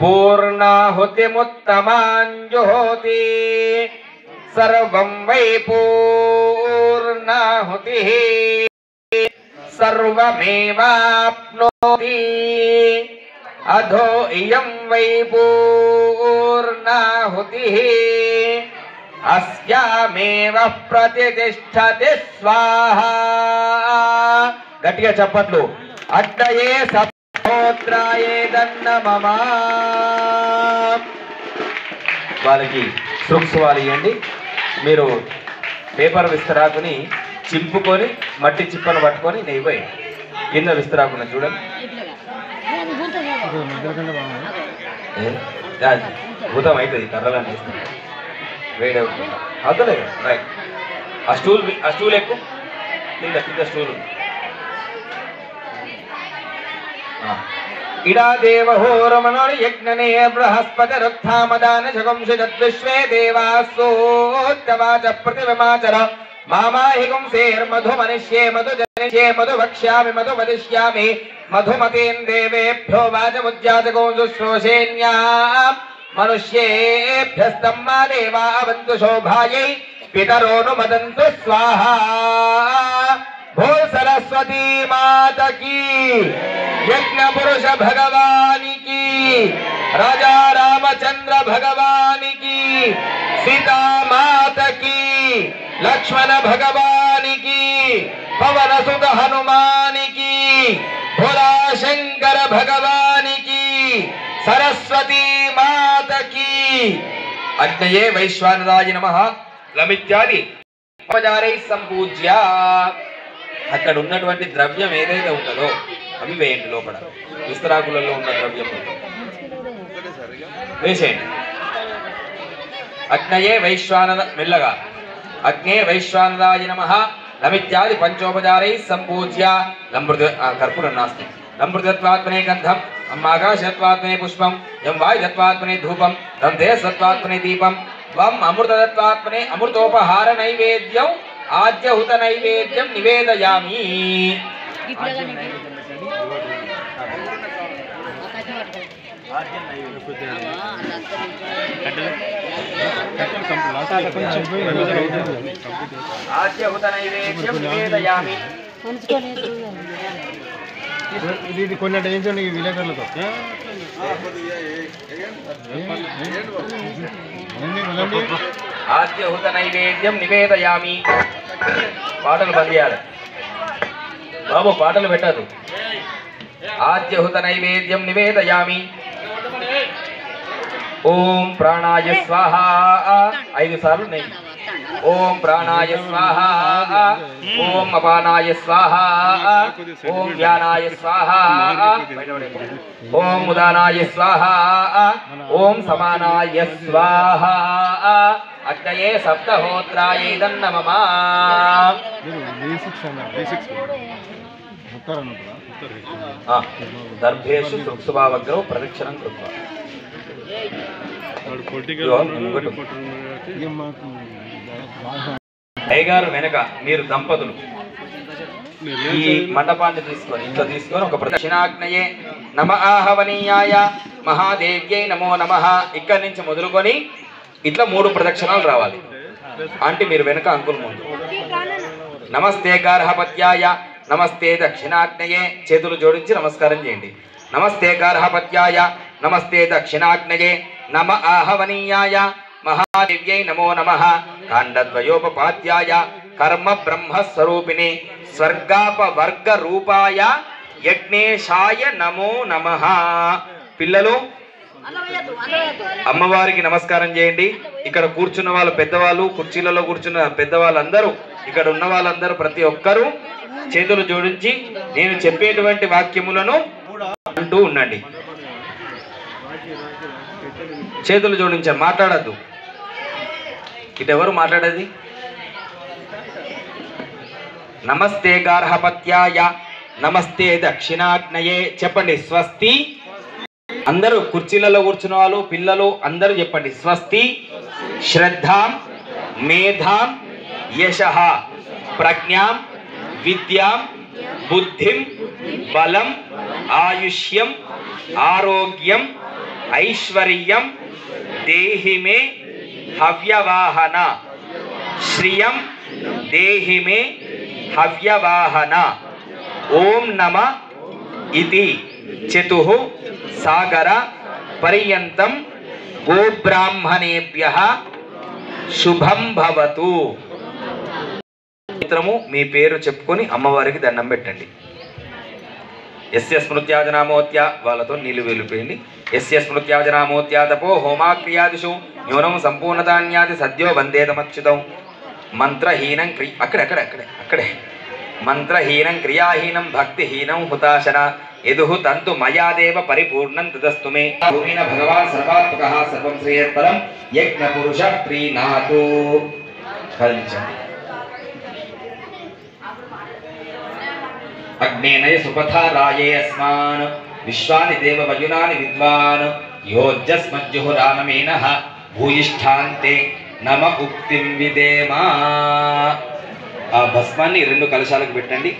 పూర్ణాహుతిముత్తమాంజుహోతి సర్వం వై పూర్ణాహుతి సర్వమేవాప్నోతి అధో ఇయం వై పూర్ణాహుతి అస్యామేవ ప్రతిష్టతి స్వాహ గట్టిగా చప్పట్లు అడ్డయే సహోత్రాయే దన్న వాళ్ళకి సృక్స్ వాళ్ళు ఇవ్వండి. మీరు పేపర్ విస్తరాకుని చింపుకొని మట్టి చిప్పను పట్టుకొని నెయ్యి పోయి కింద విస్తరాకుని చూడండి. భూతం అవుతుంది కర్రలని తీస్తుంది వేడి అవుతుంది? అవుతలేదు. రైట్. ఆ స్టూల్ ఆ స్టూల్ ఎక్కువ కింద కింద స్టూల్ ఉంది. इडादेव होरमणोर्यज्ञने बृहस्पतिरुत्थामदान जगुंशिदद्विश्वे देवासोत्यवाच प्रतिविमाचर मामाहिगुंसेर्मधुमनिष्ये मधुजनिष्ये मधु मनिष्ये मधु जनिष्ये मधु वक्ष्यामि मधु वदिष्यामि मधुमतीन् देवेभ्यो वाचमुज्जातगोजुश्रोषेण्याम् मनुष्येभ्यस्तम् मा देवा अवंतु शोभाये पितरोनु मदंतु स्वाहा। भो सरस्वती माता की। యజ్ఞ పురుష భగవానికి రాజా రామచంద్ర భగవానికి సీతామాతకి లక్ష్మణ భగవానికి పవన సుత హనుమానికి భోలా శంకర భగవానికి సరస్వతీ మాతకి. అగ్నయే వైశ్వానరాయ నమ. లమిత్యాది ఉపచారై సంపూజ్య. అక్కడ ఉన్నటువంటి ద్రవ్యం ఏదైతే ఉంటుందో అవి వేయండి లోపల విస్తరాకులలో ఉన్న ద్రవ్యం వేసేయండి అగ్నయే వైశ్వానర మెల్లగా అగ్నే వైశ్వానరాయ నమ లమిత్యాది పంచోపచారై సంపూజ్య లంబృత ఆ, కర్పూరం నాస్తి లంబృతత్వాత్మనే గంధం అమ్మాకాశత్వాత్మనే పుష్పం ఎం వాయుదత్వాత్మనే ధూపం రం దేశత్వాత్మనే దీపం వం అమృతదత్వాత్మనే అమృతోపహార నైవేద్యం ఆద్యహుత నైవేద్యం నివేదయామి ఆద్యహుత నైవేద్యం నివేదయామి ఇది కొన్ని వేయించండి ఈ విలేకరులతో ఏంది వెళ్ళండి ఆద్యహుత నైవేద్యం నివేదయామి పాటలు బంద్ చేయాలి. బాబు పాటలు పెట్టదు ఆద్యహుత నైవేద్యం నివేదయామి ఓం ప్రాణాయ స్వాహ ఐదు సార్లు నెయ్యి ఓం ప్రాణాయ స్వాహ ఓం అపానాయ స్వాహ ఓం ధ్యానాయ స్వాహ ఓం ఉదానాయ స్వాహ ఓం సమానాయ స్వాహ అగ్నయే సప్తహోత్రాయేదన్న దర్భేషు సుక్షుభావగ్రౌ ప్రదక్షిణం కృత్వా. అయ్యగారు వెనక మీరు దంపతులు. ఈ మండపాన్ని తీసుకొని ఇంట్లో తీసుకొని ఒక ప్రదక్షిణాగ్నయే నమ ఆహవనీయాయ మహాదేవ్యై నమో నమ ఇక్కడి నుంచి మొదలుకొని ఇట్లా మూడు ప్రదక్షిణాలు రావాలి. అంటే మీరు వెనక అంకుల్ ముందు. నమస్తే గార్హపత్యాయ. నమస్తే దక్షిణాగ్నయే. చేతులు జోడించి నమస్కారం చేయండి. నమస్తే గార్హపత్యాయ. నమస్తే దక్షిణాగ్నయే. నమ ఆహవనీయాయ. మహాదివ్యై నమో నమ. కాండద్వయోపపాద్యాయ. కర్మ బ్రహ్మస్వరూపిణి. స్వర్గాపవర్గ రూపాయ యజ్ఞేశాయ నమో నమ. పిల్లలు అమ్మవారికి నమస్కారం చేయండి. ఇక్కడ కూర్చున్న వాళ్ళు పెద్దవాళ్ళు కుర్చీలలో కూర్చున్న పెద్దవాళ్ళందరూ ఇక్కడ ఉన్న వాళ్ళందరూ ప్రతి ఒక్కరూ చేతులు జోడించి నేను చెప్పేటువంటి వాక్యములను అంటూ ఉండండి. చేతులు జోడించా మాట్లాడద్దు. ఇటెవరు ఎవరు మాట్లాడేది? నమస్తే గార్హపత్యాయ నమస్తే దక్షిణాగ్నయే చెప్పండి స్వస్తి. అందరూ కుర్చీలలో కూర్చున్న వాళ్ళు పిల్లలు అందరూ చెప్పండి స్వస్తి. శ్రద్ధాం మేధాం यशः। प्रज्ञा, विद्या, बुद्धि बल आयुष्यम, आरोग्यम ऐश्वर्य देहि मे हव्यवाहन। श्रियम देहि मे हव्यवाहन। ओम नम इति। चतुः सागर पर्यन्तं गोब्राह्मणेभ्यः शुभं भवतु। మిత్రము మీ పేరు చెప్పుకొని అమ్మవారికి దండం పెట్టండి. ఎస్య స్మృత్యాజనామోత్య వాళ్ళతో నీళ్ళు వెళ్ళిపోయింది ఎస్య స్మృత్యాజనామోత్య తపో హోమాక్రియాదిషు న్యూనం సంపూర్ణతాన్యాది సద్యో వందేదమచ్యుతం. మంత్రహీనం క్రి అక్కడే అక్కడే అక్కడే అక్కడే. మంత్రహీనం క్రియాహీనం భక్తిహీనం హుతాశన యదుహు తంతు మయాదేవ పరిపూర్ణం తదస్తు మే భూమిన భగవాన్ సర్వాత్మక సర్వం శ్రేయత్పరం యజ్ఞ పురుష ప్రీనాథు ఫలించండి అగ్నేనయ సుపథారాయే అస్మాన్. విశ్వాని దేవ వయునాని విద్వాన్ యోజ్జస్మజ్జుహురానమేన భూయిష్ఠాంతే నమ ఉక్తిం విదేమా. ఆ భస్మాన్ని రెండు కలశాలకు పెట్టండి.